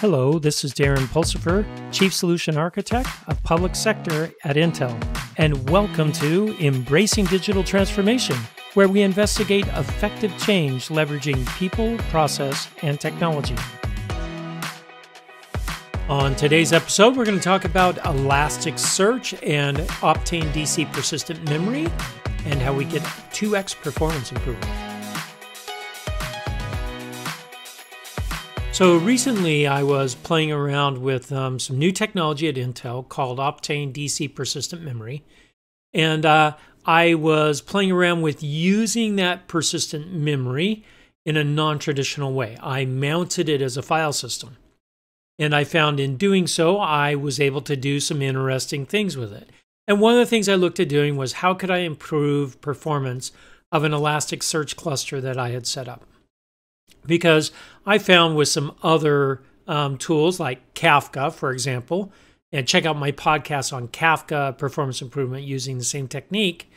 Hello, this is Darren Pulsipher, Chief Solution Architect of Public Sector at Intel, and welcome to Embracing Digital Transformation, where we investigate effective change leveraging people, process, and technology. On today's episode, we're going to talk about Elasticsearch and Optane DC persistent memory and how we get 2x performance improvement. So recently, I was playing around with um, some new technology at Intel called Optane DC Persistent Memory. And uh, I was playing around with using that persistent memory in a non traditional way. I mounted it as a file system. And I found in doing so, I was able to do some interesting things with it. And one of the things I looked at doing was how could I improve performance of an Elasticsearch cluster that I had set up? Because I found with some other um, tools like Kafka, for example, and check out my podcast on Kafka performance improvement using the same technique.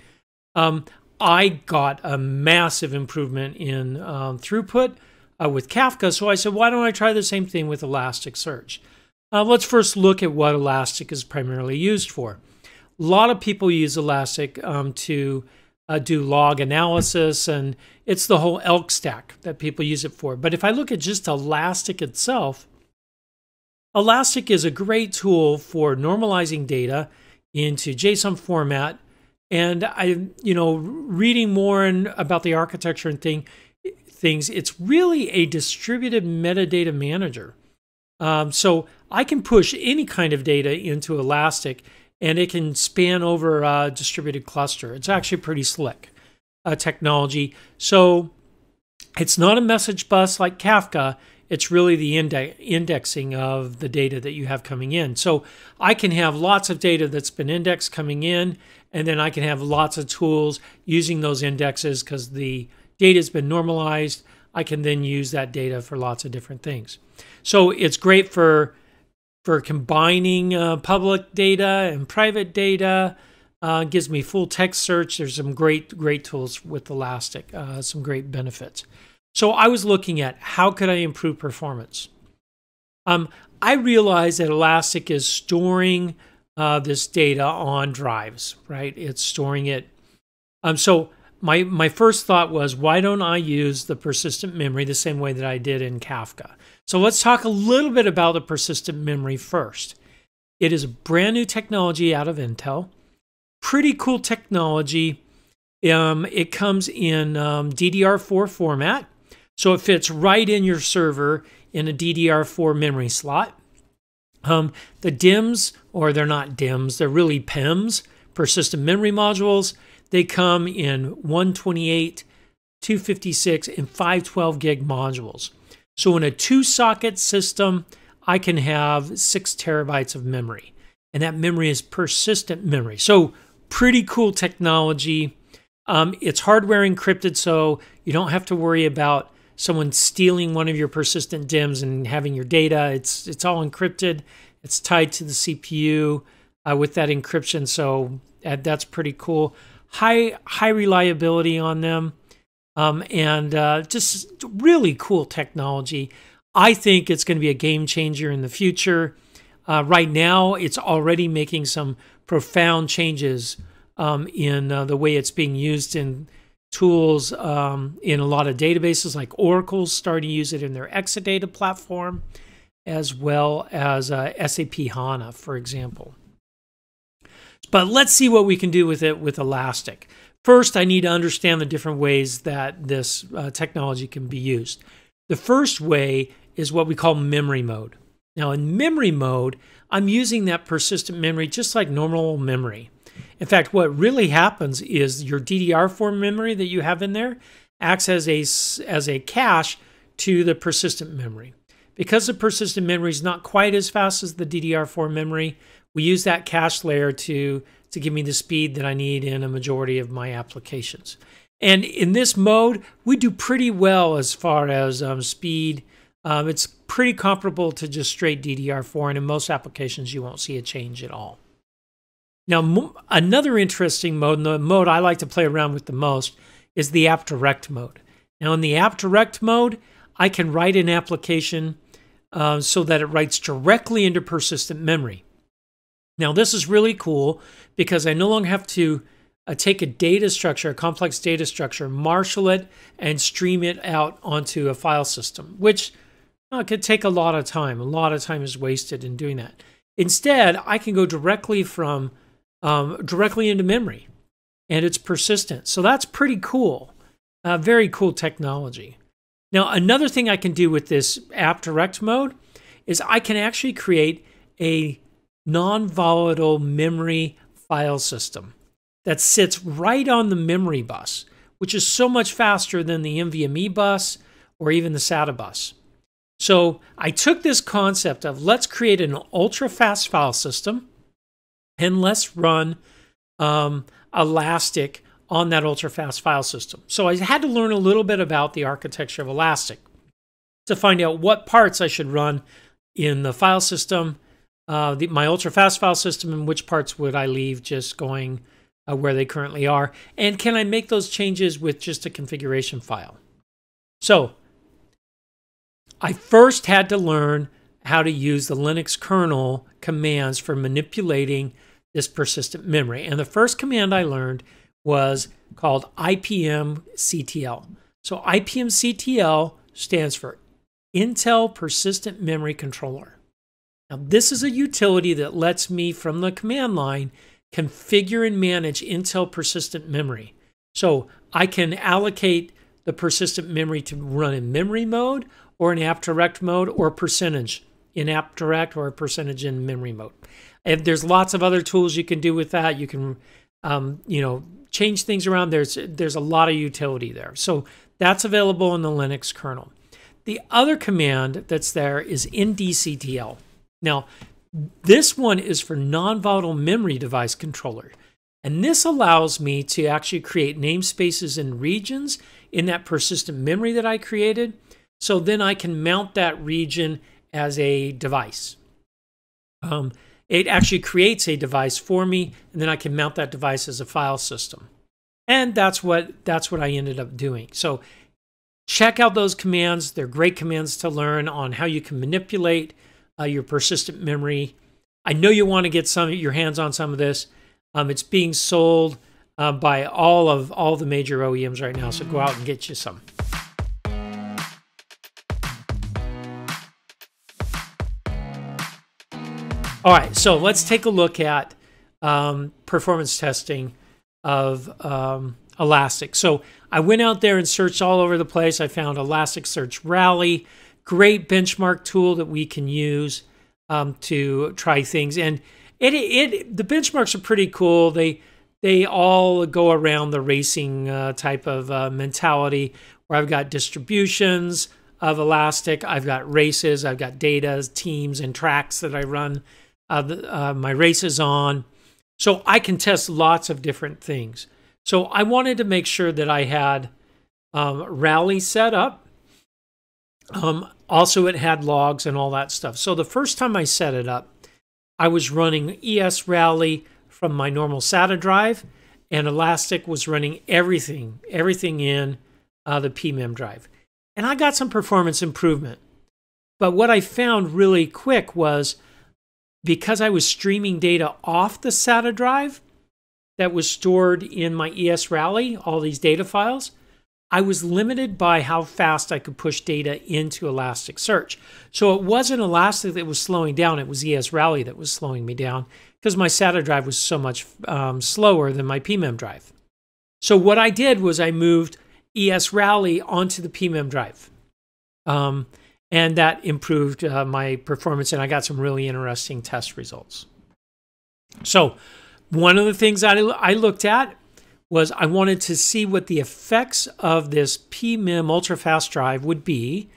Um, I got a massive improvement in um, throughput uh, with Kafka. So I said, why don't I try the same thing with Elasticsearch? Uh, let's first look at what Elastic is primarily used for. A lot of people use Elastic um, to uh, do log analysis, and it's the whole ELK stack that people use it for. But if I look at just Elastic itself, Elastic is a great tool for normalizing data into JSON format. And I, you know, reading more and about the architecture and thing, things, it's really a distributed metadata manager. Um, so I can push any kind of data into Elastic and it can span over a distributed cluster. It's actually pretty slick uh, technology. So it's not a message bus like Kafka. It's really the inde- indexing of the data that you have coming in. So I can have lots of data that's been indexed coming in, and then I can have lots of tools using those indexes because the data has been normalized. I can then use that data for lots of different things. So it's great for for combining uh, public data and private data. Uh, gives me full text search. There's some great, great tools with Elastic, uh, some great benefits. So I was looking at how could I improve performance. Um, I realized that Elastic is storing uh, this data on drives, right? It's storing it. Um, so my my first thought was, why don't I use the persistent memory the same way that I did in Kafka? So let's talk a little bit about the persistent memory first. It is a brand new technology out of Intel. Pretty cool technology. Um, it comes in um, DDR4 format, so it fits right in your server in a DDR4 memory slot. Um, the DIMMs, or they're not DIMMs, they're really PEMs, persistent memory modules. They come in 128, 256, and 512 gig modules. So in a two socket system, I can have six terabytes of memory, and that memory is persistent memory. So pretty cool technology. Um, it's hardware encrypted, so you don't have to worry about someone stealing one of your persistent DIMMs and having your data. It's it's all encrypted. It's tied to the CPU uh, with that encryption, so that's pretty cool. High high reliability on them um, and uh, just really cool technology. I think it's going to be a game changer in the future. Uh, right now, it's already making some profound changes um, in uh, the way it's being used in tools um, in a lot of databases, like Oracle's starting to use it in their Exadata platform, as well as uh, SAP HANA, for example. But let's see what we can do with it with Elastic. First, I need to understand the different ways that this uh, technology can be used. The first way is what we call memory mode. Now, in memory mode, I'm using that persistent memory just like normal memory. In fact, what really happens is your DDR4 memory that you have in there acts as a, as a cache to the persistent memory. Because the persistent memory is not quite as fast as the DDR4 memory, we use that cache layer to to give me the speed that I need in a majority of my applications. And in this mode, we do pretty well as far as um, speed. Um, it's pretty comparable to just straight DDR4, and in most applications, you won't see a change at all. Now, another interesting mode, and the mode I like to play around with the most, is the App Direct mode. Now, in the App Direct mode, I can write an application uh, so that it writes directly into persistent memory. Now, this is really cool because I no longer have to uh, take a data structure, a complex data structure, marshal it, and stream it out onto a file system, which uh, could take a lot of time. A lot of time is wasted in doing that. Instead, I can go directly from um, directly into memory, and it's persistent. So that's pretty cool. Uh, very cool technology. Now, another thing I can do with this app direct mode is I can actually create a non-volatile memory file system that sits right on the memory bus, which is so much faster than the NVMe bus or even the SATA bus. So I took this concept of let's create an ultra fast file system and let's run um, Elastic on that ultra fast file system. So I had to learn a little bit about the architecture of Elastic to find out what parts I should run in the file system, uh, the, my ultra fast file system, and which parts would I leave just going uh, where they currently are. And can I make those changes with just a configuration file? So I first had to learn how to use the Linux kernel commands for manipulating this persistent memory. And the first command I learned was called IPMCTL. So IPMCTL stands for Intel Persistent Memory Controller. Now, this is a utility that lets me from the command line configure and manage Intel persistent memory. So I can allocate the persistent memory to run in memory mode or in app direct mode or percentage in app direct or percentage in memory mode. And there's lots of other tools you can do with that. You can, um, you know, change things around. There's there's a lot of utility there. So that's available in the Linux kernel. The other command that's there is NDCTL. Now, this one is for non-volatile memory device controller. And this allows me to actually create namespaces and regions in that persistent memory that I created. So then I can mount that region as a device. Um, it actually creates a device for me, and then I can mount that device as a file system. And that's what that's what I ended up doing. So check out those commands. They're great commands to learn on how you can manipulate uh, your persistent memory. I know you want to get some your hands on some of this. Um, it's being sold uh, by all of all the major OEMs right now, so go out and get you some. All right, so let's take a look at um, performance testing of um, Elastic. So I went out there and searched all over the place. I found Elasticsearch Rally great benchmark tool that we can use um, to try things. And it, it the benchmarks are pretty cool. They they all go around the racing uh, type of uh, mentality where I've got distributions of Elastic, I've got races, I've got data, teams, and tracks that I run uh, the, uh, my races on. So I can test lots of different things. So I wanted to make sure that I had um, Rally set up um, also, it had logs and all that stuff. So the first time I set it up, I was running ES Rally from my normal SATA drive, and Elastic was running everything, everything in uh, the PMEM drive. And I got some performance improvement. But what I found really quick was because I was streaming data off the SATA drive that was stored in my ES Rally, all these data files, I was limited by how fast I could push data into Elasticsearch. So it wasn't Elastic that was slowing down, it was ES Rally that was slowing me down because my SATA drive was so much um, slower than my PMEM drive. So what I did was I moved ES Rally onto the PMEM drive. Um, and that improved uh, my performance, and I got some really interesting test results. So, one of the things I, I looked at was I wanted to see what the effects of this PMEM ultra-fast drive would be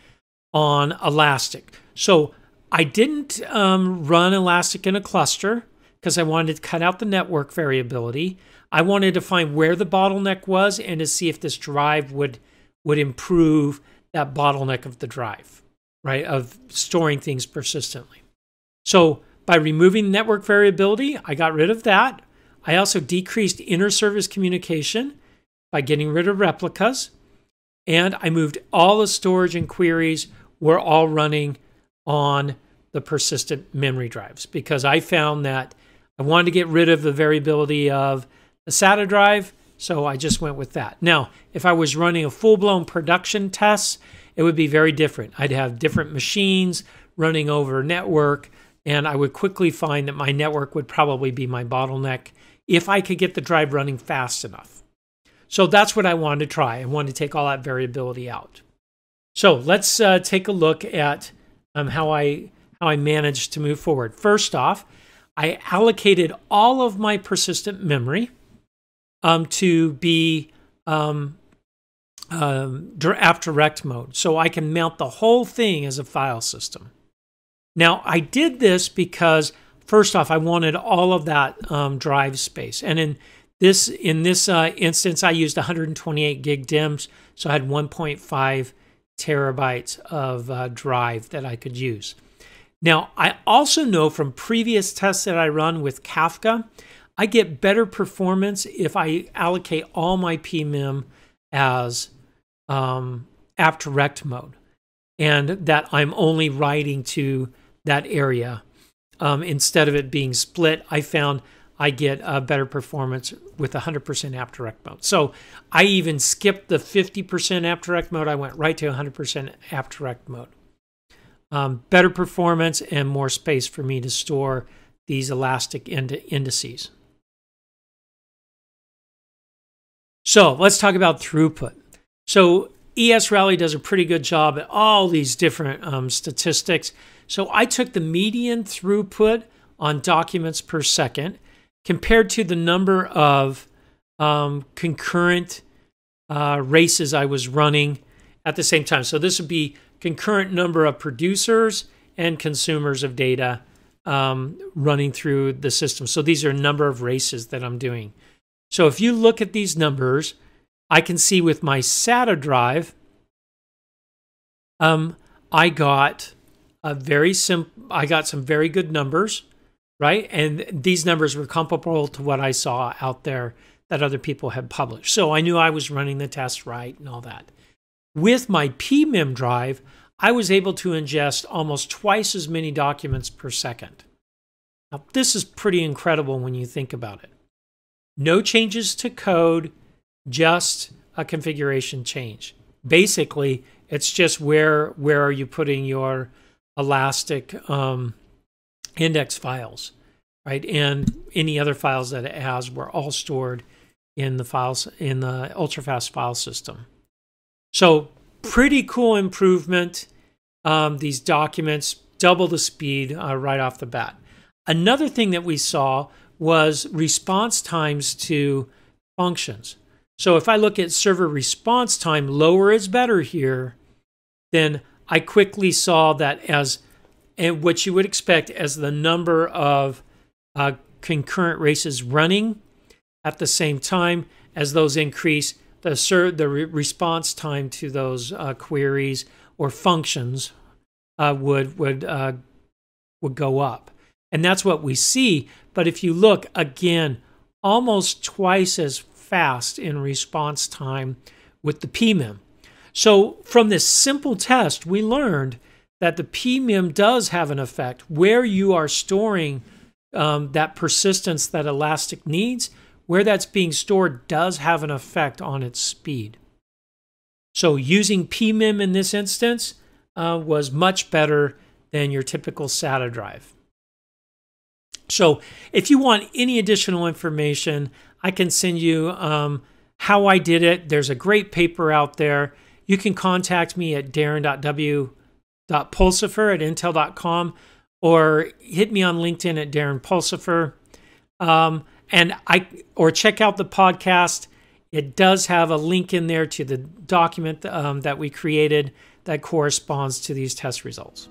on Elastic. So I didn't um, run Elastic in a cluster because I wanted to cut out the network variability. I wanted to find where the bottleneck was and to see if this drive would would improve that bottleneck of the drive, right? Of storing things persistently. So by removing network variability, I got rid of that. I also decreased inter-service communication by getting rid of replicas. And I moved all the storage and queries were all running on the persistent memory drives because I found that I wanted to get rid of the variability of the SATA drive, so I just went with that. Now, if I was running a full blown production test, it would be very different. I'd have different machines running over network, and I would quickly find that my network would probably be my bottleneck if I could get the drive running fast enough. So that's what I wanted to try. I wanted to take all that variability out. So let's uh, take a look at um, how I how I managed to move forward. First off, I allocated all of my persistent memory um, to be um, um, app direct mode, so I can mount the whole thing as a file system. Now, I did this because first off, I wanted all of that um, drive space, and in this in this uh, instance, I used 128 gig DIMMs, so I had 1.5 terabytes of uh, drive that I could use. Now, I also know from previous tests that I run with Kafka, I get better performance if I allocate all my PMEM as um, app direct mode and that I'm only writing to that area. Um, instead of it being split, I found I get a better performance with 100% app direct mode. So I even skipped the 50% app direct mode. I went right to 100% app direct mode um, better performance and more space for me to store these elastic ind indices. So let's talk about throughput. So ES Rally does a pretty good job at all these different um, statistics. So I took the median throughput on documents per second compared to the number of um, concurrent uh, races I was running at the same time. So this would be concurrent number of producers and consumers of data um, running through the system. So these are a number of races that I'm doing. So if you look at these numbers, I can see with my SATA drive, um, I got a very simple. I got some very good numbers, right? And these numbers were comparable to what I saw out there that other people had published. So I knew I was running the test right and all that. With my PMEM drive, I was able to ingest almost twice as many documents per second. Now, this is pretty incredible when you think about it. No changes to code, just a configuration change. Basically, it's just where where are you putting your Elastic um, index files, right? And any other files that it has were all stored in the files in the ultrafast file system. So pretty cool improvement. Um, these documents double the speed uh, right off the bat. Another thing that we saw was response times to functions. So if I look at server response time, lower is better here, then I quickly saw that as and what you would expect as the number of uh, concurrent races running at the same time as those increase, the, the re response time to those uh, queries or functions uh, would would uh, would go up, and that's what we see. But if you look again, almost twice as fast in response time with the PMEM. So from this simple test, we learned that the PMEM does have an effect where you are storing um, that persistence that Elastic needs where that's being stored does have an effect on its speed. So using PMEM in this instance uh, was much better than your typical SATA drive. So if you want any additional information, I can send you um, how I did it. There's a great paper out there. You can contact me at darren.w.pulsipher at intel.com or hit me on LinkedIn at Darren Pulsipher. Um, and I or check out the podcast. It does have a link in there to the document um, that we created that corresponds to these test results.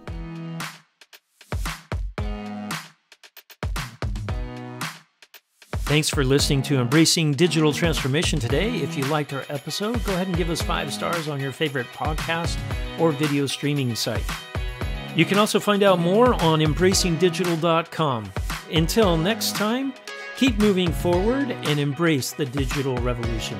Thanks for listening to Embracing Digital Transformation today. If you liked our episode, go ahead and give us five stars on your favorite podcast or video streaming site. You can also find out more on embracingdigital.com. Until next time, Keep moving forward and embrace the digital revolution.